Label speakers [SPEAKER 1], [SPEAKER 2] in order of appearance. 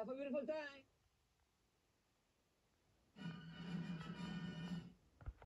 [SPEAKER 1] have a beautiful day.